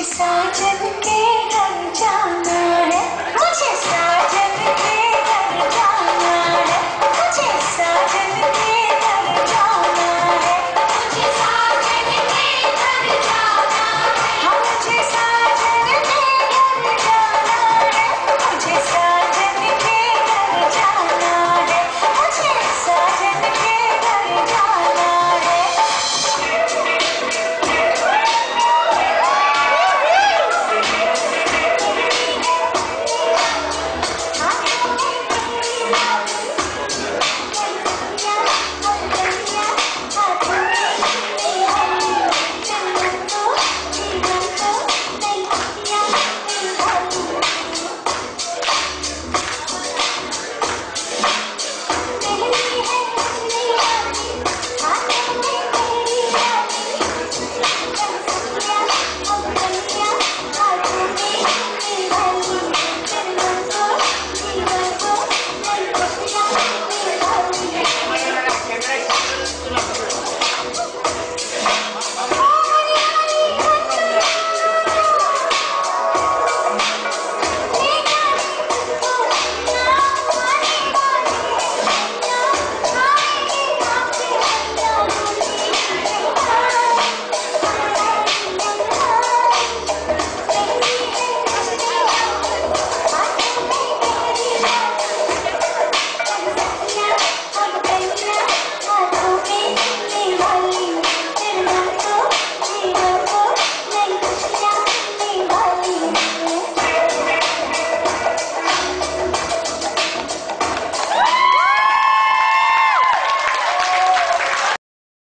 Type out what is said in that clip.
साजन के रंग जाना